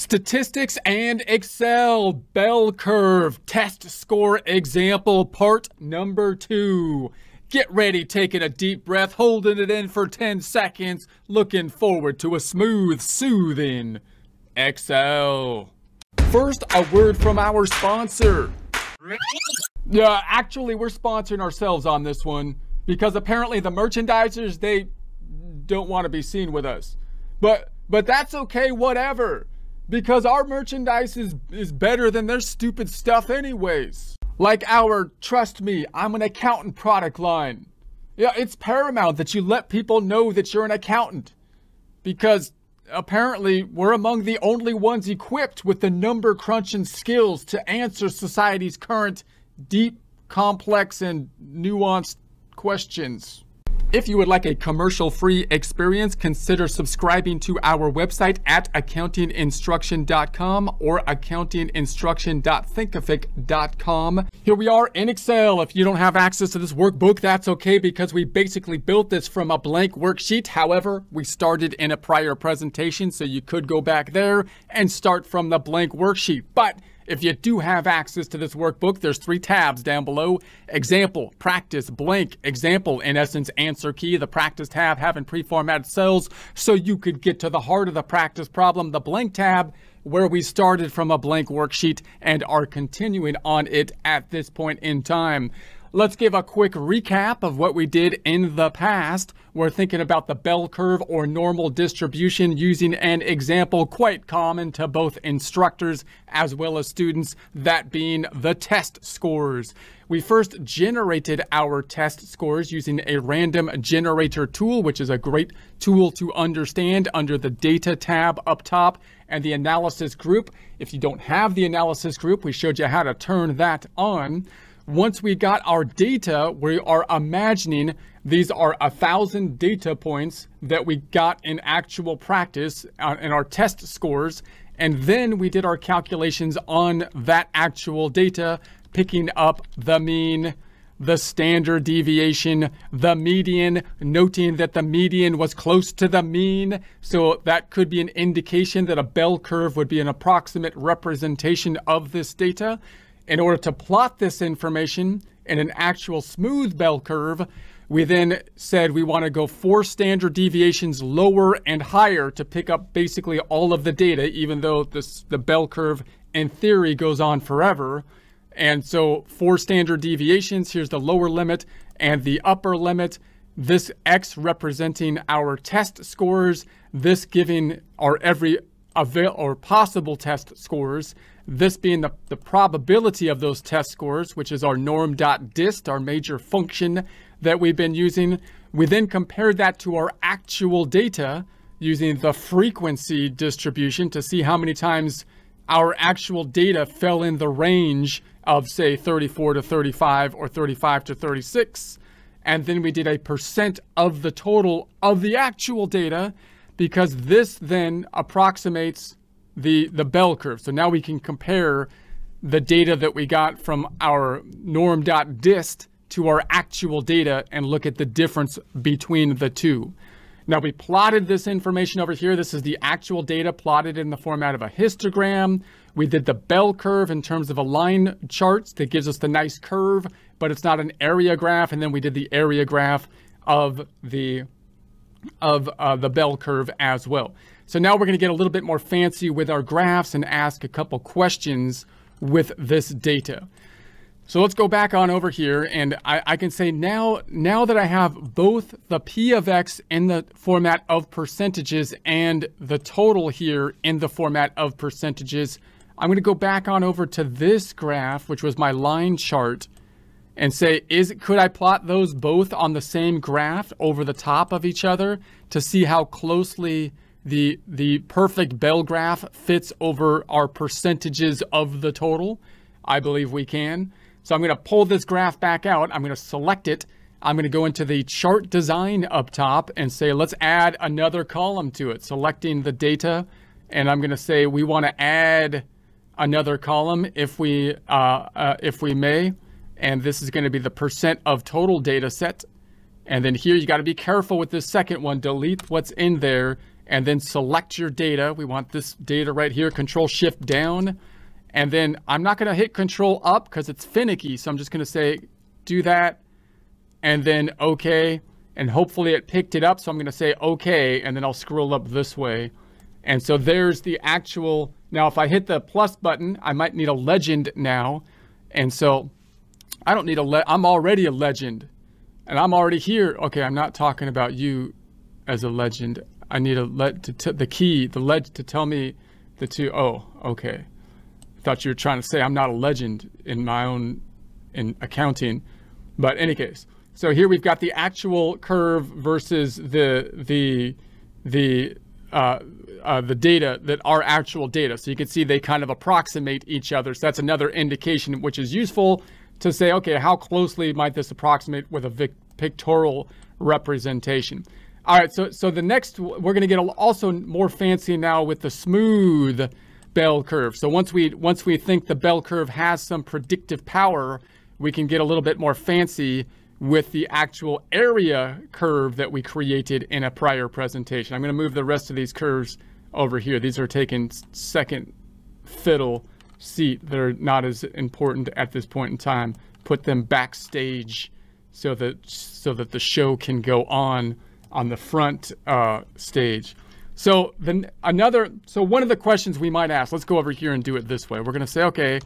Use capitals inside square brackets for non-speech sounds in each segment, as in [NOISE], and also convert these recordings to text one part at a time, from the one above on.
Statistics and Excel bell curve test score example part number two. Get ready, taking a deep breath, holding it in for 10 seconds, looking forward to a smooth, soothing Excel. First, a word from our sponsor. Yeah, actually, we're sponsoring ourselves on this one because apparently the merchandisers, they don't want to be seen with us. But but that's okay, whatever because our merchandise is, is better than their stupid stuff anyways. Like our Trust Me, I'm an accountant product line. Yeah, it's paramount that you let people know that you're an accountant. Because apparently we're among the only ones equipped with the number crunching skills to answer society's current deep, complex, and nuanced questions. If you would like a commercial-free experience, consider subscribing to our website at accountinginstruction.com or accountinginstruction.thinkific.com. Here we are in Excel. If you don't have access to this workbook, that's okay because we basically built this from a blank worksheet. However, we started in a prior presentation, so you could go back there and start from the blank worksheet. But if you do have access to this workbook, there's three tabs down below. Example, practice, blank, example, in essence, answer key, the practice tab having pre-formatted cells so you could get to the heart of the practice problem. The blank tab where we started from a blank worksheet and are continuing on it at this point in time. Let's give a quick recap of what we did in the past. We're thinking about the bell curve or normal distribution using an example quite common to both instructors as well as students, that being the test scores. We first generated our test scores using a random generator tool, which is a great tool to understand under the data tab up top and the analysis group. If you don't have the analysis group, we showed you how to turn that on. Once we got our data, we are imagining these are a thousand data points that we got in actual practice uh, in our test scores. And then we did our calculations on that actual data, picking up the mean, the standard deviation, the median, noting that the median was close to the mean. So that could be an indication that a bell curve would be an approximate representation of this data. In order to plot this information in an actual smooth bell curve, we then said we want to go four standard deviations lower and higher to pick up basically all of the data, even though this, the bell curve in theory goes on forever. And so four standard deviations, here's the lower limit and the upper limit. This X representing our test scores, this giving our every avail or possible test scores, this being the, the probability of those test scores, which is our norm.dist, our major function that we've been using. We then compared that to our actual data using the frequency distribution to see how many times our actual data fell in the range of say 34 to 35 or 35 to 36. And then we did a percent of the total of the actual data because this then approximates the, the bell curve. So now we can compare the data that we got from our norm.dist to our actual data and look at the difference between the two. Now we plotted this information over here. This is the actual data plotted in the format of a histogram. We did the bell curve in terms of a line charts that gives us the nice curve, but it's not an area graph. And then we did the area graph of the of uh, the bell curve as well. So now we're going to get a little bit more fancy with our graphs and ask a couple questions with this data. So let's go back on over here and I, I, can say now, now that I have both the P of X in the format of percentages and the total here in the format of percentages, I'm going to go back on over to this graph, which was my line chart and say, is could I plot those both on the same graph over the top of each other to see how closely the, the perfect bell graph fits over our percentages of the total? I believe we can. So I'm going to pull this graph back out. I'm going to select it. I'm going to go into the chart design up top and say, let's add another column to it, selecting the data. And I'm going to say we want to add another column if we, uh, uh, if we may. And this is going to be the percent of total data set. And then here you got to be careful with this second one. Delete what's in there and then select your data. We want this data right here, control shift down. And then I'm not gonna hit control up because it's finicky. So I'm just gonna say, do that and then okay. And hopefully it picked it up. So I'm gonna say okay, and then I'll scroll up this way. And so there's the actual, now if I hit the plus button, I might need a legend now. And so I don't need a, le I'm already a legend and I'm already here. Okay, I'm not talking about you as a legend. I need a let to the key, the leg to tell me the two. Oh, okay. Thought you were trying to say I'm not a legend in my own in accounting, but any case. So here we've got the actual curve versus the the the uh, uh, the data that are actual data. So you can see they kind of approximate each other. So that's another indication which is useful to say, okay, how closely might this approximate with a pictorial representation? All right, so so the next we're going to get also more fancy now with the smooth bell curve. So once we once we think the bell curve has some predictive power, we can get a little bit more fancy with the actual area curve that we created in a prior presentation. I'm going to move the rest of these curves over here. These are taking second fiddle seat. They're not as important at this point in time. Put them backstage so that so that the show can go on on the front uh, stage. So then another, so one of the questions we might ask, let's go over here and do it this way. We're going to say, okay,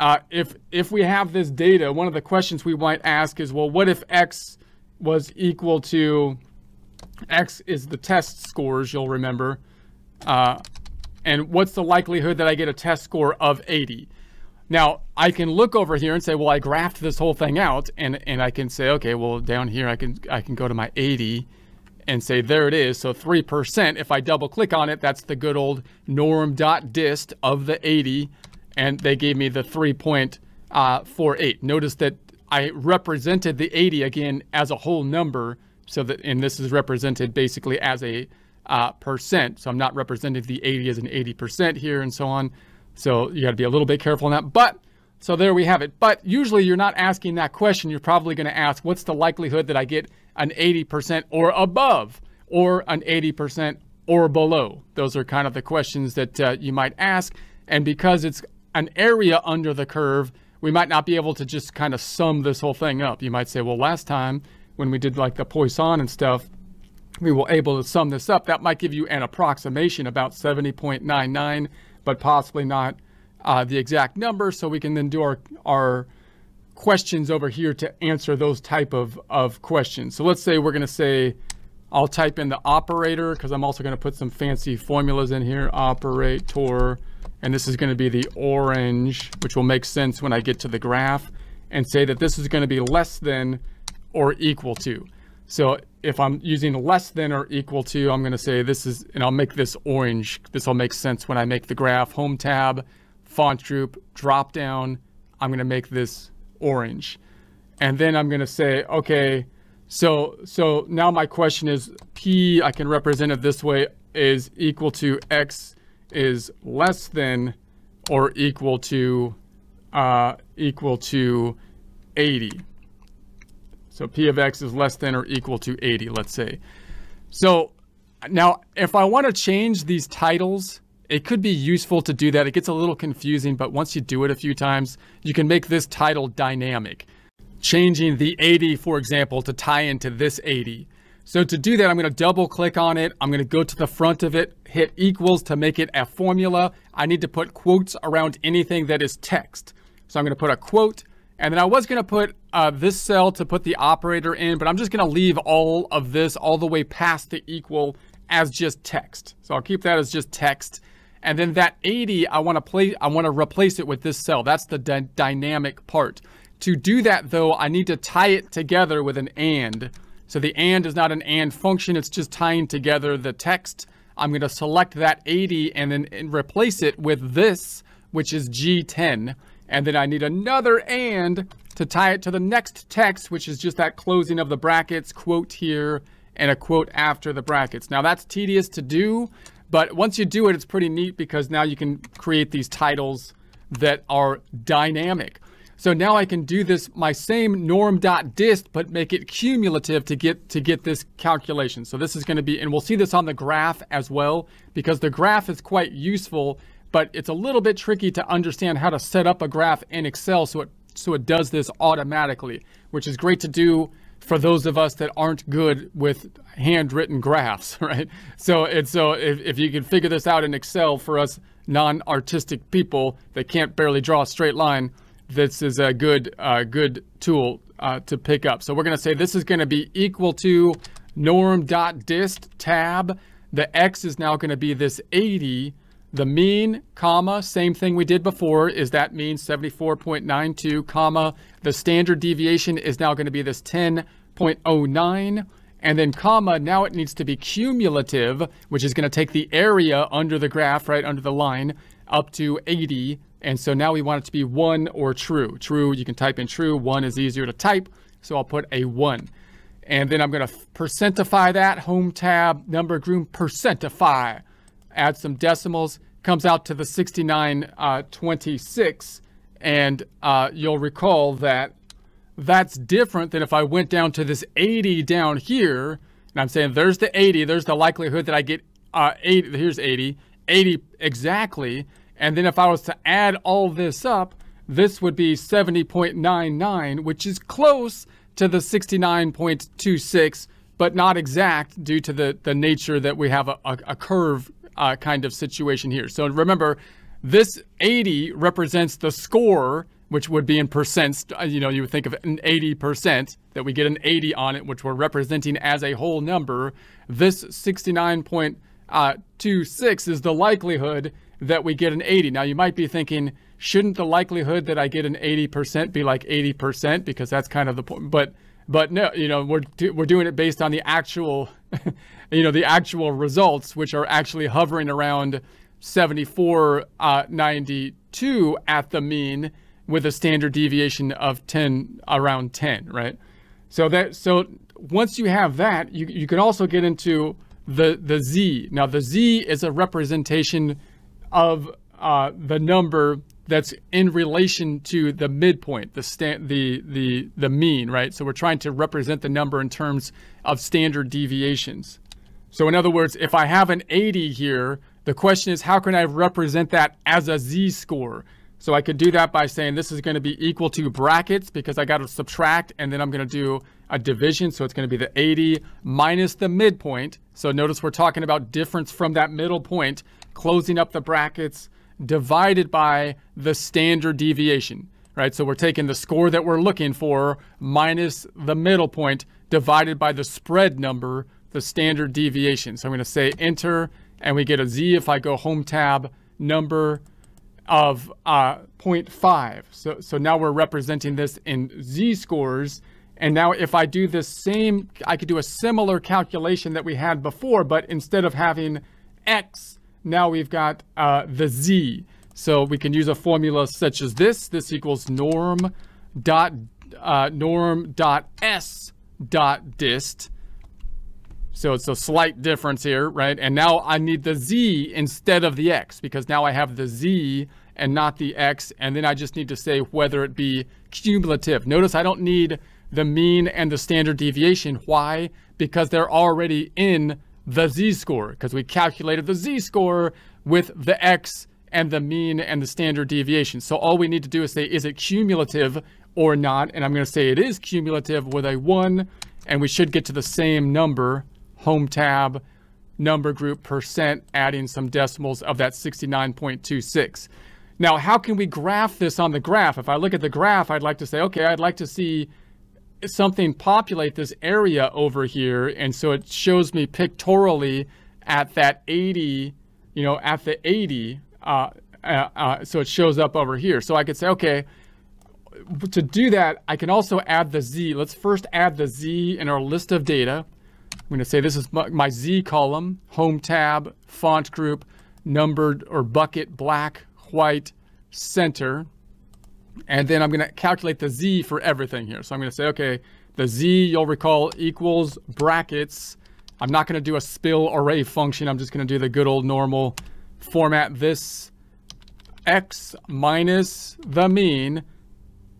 uh, if if we have this data, one of the questions we might ask is, well, what if x was equal to x is the test scores, you'll remember, uh, and what's the likelihood that I get a test score of 80? Now, I can look over here and say, well, I graphed this whole thing out, and, and I can say, okay, well, down here I can I can go to my 80 and say, there it is. So 3%, if I double click on it, that's the good old norm.dist of the 80, and they gave me the 3.48. Uh, Notice that I represented the 80 again as a whole number, so that, and this is represented basically as a uh, percent. So I'm not representing the 80 as an 80% here and so on. So you got to be a little bit careful on that. But so there we have it. But usually you're not asking that question. You're probably going to ask, what's the likelihood that I get an 80% or above or an 80% or below? Those are kind of the questions that uh, you might ask. And because it's an area under the curve, we might not be able to just kind of sum this whole thing up. You might say, well, last time when we did like the Poisson and stuff, we were able to sum this up. That might give you an approximation about 70.99, but possibly not uh, the exact number. So we can then do our, our questions over here to answer those type of, of questions. So let's say we're going to say, I'll type in the operator because I'm also going to put some fancy formulas in here, operator, and this is going to be the orange, which will make sense when I get to the graph, and say that this is going to be less than or equal to. So if I'm using less than or equal to, I'm going to say this is, and I'll make this orange. This will make sense when I make the graph. Home tab, font group, drop down. I'm going to make this orange. And then I'm going to say, okay, so so now my question is P, I can represent it this way, is equal to X is less than or equal to uh, equal to 80. So P of X is less than or equal to 80, let's say. So now if I want to change these titles, it could be useful to do that. It gets a little confusing, but once you do it a few times, you can make this title dynamic. Changing the 80, for example, to tie into this 80. So to do that, I'm going to double click on it. I'm going to go to the front of it, hit equals to make it a formula. I need to put quotes around anything that is text. So I'm going to put a quote and then I was going to put uh, this cell to put the operator in, but I'm just going to leave all of this all the way past the equal as just text. So I'll keep that as just text. And then that 80, I want to play, I want to replace it with this cell. That's the dynamic part. To do that though, I need to tie it together with an AND. So the AND is not an AND function, it's just tying together the text. I'm going to select that 80 and then and replace it with this, which is G10. And then I need another and to tie it to the next text, which is just that closing of the brackets, quote here, and a quote after the brackets. Now that's tedious to do, but once you do it, it's pretty neat because now you can create these titles that are dynamic. So now I can do this my same norm.dist, but make it cumulative to get to get this calculation. So this is going to be, and we'll see this on the graph as well, because the graph is quite useful, but it's a little bit tricky to understand how to set up a graph in Excel so it so it does this automatically, which is great to do for those of us that aren't good with handwritten graphs, [LAUGHS] right? So it's so if, if you can figure this out in Excel for us non-artistic people that can't barely draw a straight line, this is a good uh, good tool uh, to pick up. So we're going to say this is going to be equal to norm.dist tab. The x is now going to be this 80 the mean, comma, same thing we did before, is that mean 74.92, comma. The standard deviation is now going to be this 10.09. And then comma, now it needs to be cumulative, which is going to take the area under the graph, right, under the line, up to 80. And so now we want it to be 1 or true. True, you can type in true. 1 is easier to type, so I'll put a 1. And then I'm going to percentify that, home tab, number group, percentify add some decimals, comes out to the 6926. Uh, and uh, you'll recall that that's different than if I went down to this 80 down here. And I'm saying there's the 80, there's the likelihood that I get uh, 80, here's 80, 80 exactly. And then if I was to add all this up, this would be 70.99, which is close to the 69.26, but not exact due to the, the nature that we have a, a, a curve uh, kind of situation here. So remember, this 80 represents the score, which would be in percents. Uh, you know, you would think of an 80% that we get an 80 on it, which we're representing as a whole number. This 69.26 uh, is the likelihood that we get an 80. Now, you might be thinking, shouldn't the likelihood that I get an 80% be like 80% because that's kind of the point. But but no, you know, we're we're doing it based on the actual [LAUGHS] you know, the actual results, which are actually hovering around 74, uh, 92 at the mean with a standard deviation of 10, around 10, right? So that, so once you have that, you, you can also get into the, the Z. Now the Z is a representation of uh, the number that's in relation to the midpoint, the the the the mean, right? So we're trying to represent the number in terms of standard deviations. So in other words, if I have an 80 here, the question is how can I represent that as a z-score? So I could do that by saying this is going to be equal to brackets because I got to subtract and then I'm going to do a division. So it's going to be the 80 minus the midpoint. So notice we're talking about difference from that middle point, closing up the brackets, divided by the standard deviation, right? So we're taking the score that we're looking for minus the middle point divided by the spread number the standard deviation. So I'm going to say enter and we get a Z if I go home tab number of uh, 0.5. So, so now we're representing this in Z scores. And now if I do this same, I could do a similar calculation that we had before, but instead of having X, now we've got uh, the Z. So we can use a formula such as this. This equals norm dot uh, norm dot S dot dist so it's a slight difference here, right? And now I need the z instead of the x because now I have the z and not the x. And then I just need to say whether it be cumulative. Notice I don't need the mean and the standard deviation. Why? Because they're already in the z-score because we calculated the z-score with the x and the mean and the standard deviation. So all we need to do is say, is it cumulative or not? And I'm going to say it is cumulative with a 1, and we should get to the same number home tab, number group, percent, adding some decimals of that 69.26. Now, how can we graph this on the graph? If I look at the graph, I'd like to say, okay, I'd like to see something populate this area over here. And so it shows me pictorially at that 80, you know, at the 80, uh, uh, uh, so it shows up over here. So I could say, okay, to do that, I can also add the Z. Let's first add the Z in our list of data. I'm going to say this is my Z column, home tab, font group, numbered or bucket, black, white, center. And then I'm going to calculate the Z for everything here. So I'm going to say, okay, the Z, you'll recall, equals brackets. I'm not going to do a spill array function. I'm just going to do the good old normal format this X minus the mean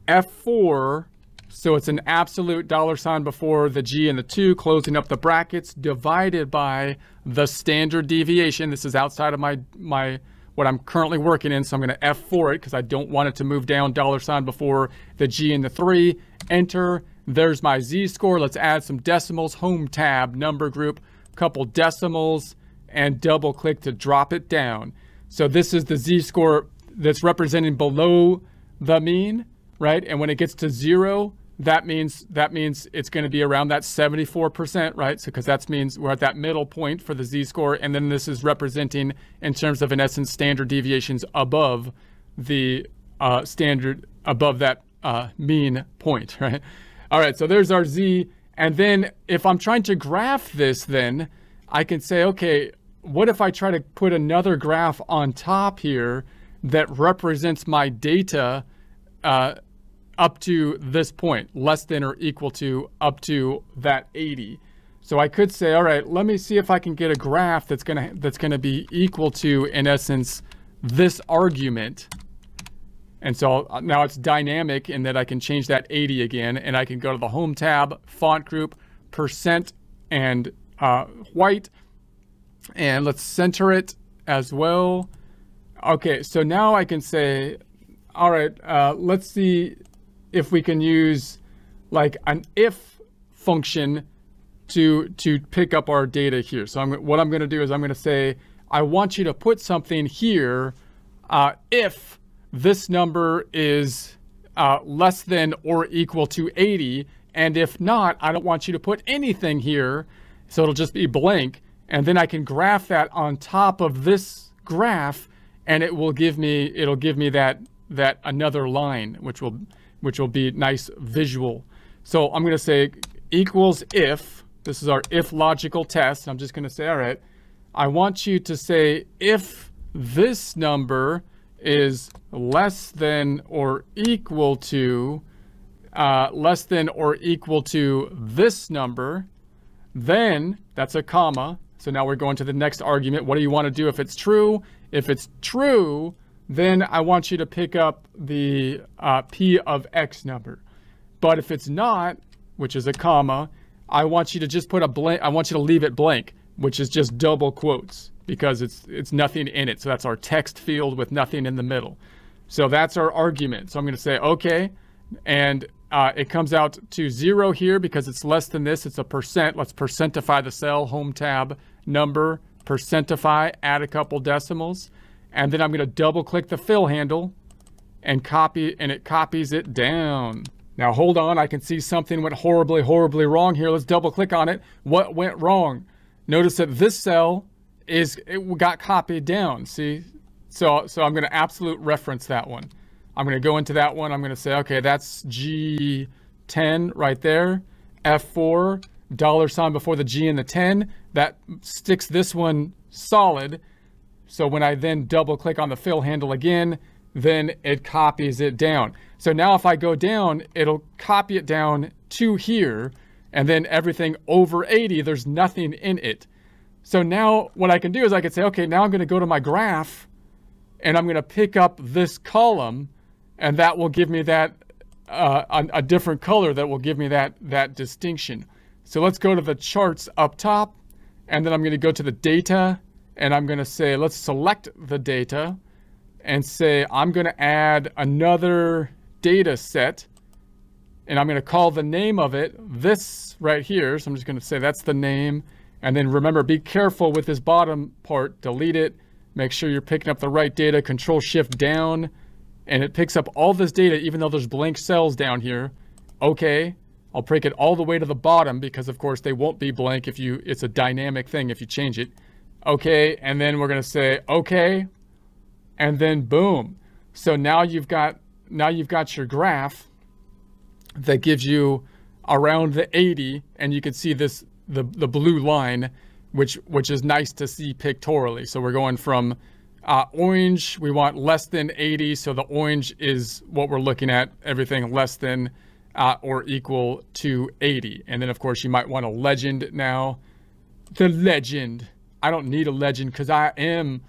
F4, so it's an absolute dollar sign before the G and the 2, closing up the brackets, divided by the standard deviation. This is outside of my, my what I'm currently working in, so I'm going to F4 it because I don't want it to move down dollar sign before the G and the 3. Enter. There's my Z-score. Let's add some decimals. Home tab, number group, couple decimals, and double click to drop it down. So this is the Z-score that's representing below the mean, right? And when it gets to zero, that means that means it's going to be around that 74%, right? So because that means we're at that middle point for the z-score, and then this is representing in terms of in essence standard deviations above the uh, standard above that uh, mean point, [LAUGHS] right? All right, so there's our z, and then if I'm trying to graph this, then I can say, okay, what if I try to put another graph on top here that represents my data? Uh, up to this point, less than or equal to up to that 80. So I could say, all right, let me see if I can get a graph that's gonna that's gonna be equal to, in essence, this argument. And so uh, now it's dynamic in that I can change that 80 again, and I can go to the Home tab, Font Group, Percent, and uh, White, and let's center it as well. Okay, so now I can say, all right, uh, let's see if we can use like an if function to to pick up our data here. So I'm, what I'm going to do is I'm going to say, I want you to put something here uh, if this number is uh, less than or equal to 80. And if not, I don't want you to put anything here. So it'll just be blank. And then I can graph that on top of this graph and it will give me, it'll give me that, that another line, which will which will be nice visual. So I'm going to say equals if, this is our if logical test. I'm just going to say, all right, I want you to say if this number is less than or equal to, uh, less than or equal to this number, then that's a comma. So now we're going to the next argument. What do you want to do if it's true? If it's true, then I want you to pick up the uh, P of X number. But if it's not, which is a comma, I want you to just put a blank, I want you to leave it blank, which is just double quotes because it's, it's nothing in it. So that's our text field with nothing in the middle. So that's our argument. So I'm going to say, okay, and uh, it comes out to zero here because it's less than this. It's a percent. Let's percentify the cell, home tab, number, percentify, add a couple decimals and then I'm going to double click the fill handle and copy and it copies it down. Now hold on, I can see something went horribly, horribly wrong here. Let's double click on it. What went wrong? Notice that this cell is, it got copied down, see? So, so I'm gonna absolute reference that one. I'm gonna go into that one. I'm gonna say, okay, that's G10 right there. F4, dollar sign before the G and the 10. That sticks this one solid. So when I then double click on the fill handle again, then it copies it down. So now if I go down, it'll copy it down to here, and then everything over 80, there's nothing in it. So now what I can do is I can say, okay, now I'm gonna go to my graph, and I'm gonna pick up this column, and that will give me that, uh, a, a different color that will give me that, that distinction. So let's go to the charts up top, and then I'm gonna go to the data, and I'm going to say, let's select the data and say, I'm going to add another data set and I'm going to call the name of it this right here. So I'm just going to say that's the name. And then remember, be careful with this bottom part, delete it, make sure you're picking up the right data, control shift down, and it picks up all this data, even though there's blank cells down here. Okay, I'll break it all the way to the bottom because of course they won't be blank if you, it's a dynamic thing if you change it okay, and then we're gonna say okay, and then boom. So now you've got now you've got your graph that gives you around the 80, and you can see this the the blue line, which which is nice to see pictorially. So we're going from uh, orange, we want less than 80, so the orange is what we're looking at, everything less than uh, or equal to 80. And then of course you might want a legend now. The legend. I don't need a legend because I am,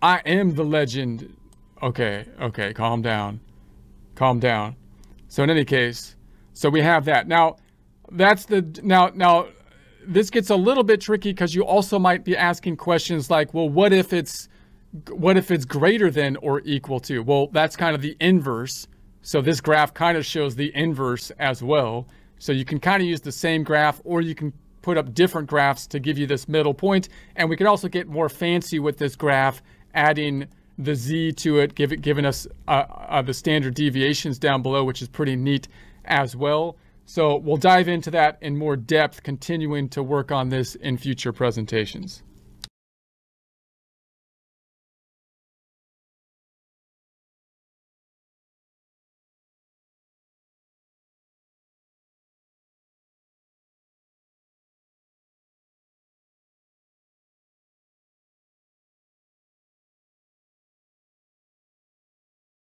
I am the legend. Okay, okay, calm down, calm down. So in any case, so we have that. Now, that's the, now, now, this gets a little bit tricky because you also might be asking questions like, well, what if it's, what if it's greater than or equal to? Well, that's kind of the inverse. So this graph kind of shows the inverse as well. So you can kind of use the same graph or you can put up different graphs to give you this middle point. And we could also get more fancy with this graph, adding the z to it, give it giving us uh, uh, the standard deviations down below, which is pretty neat as well. So we'll dive into that in more depth, continuing to work on this in future presentations.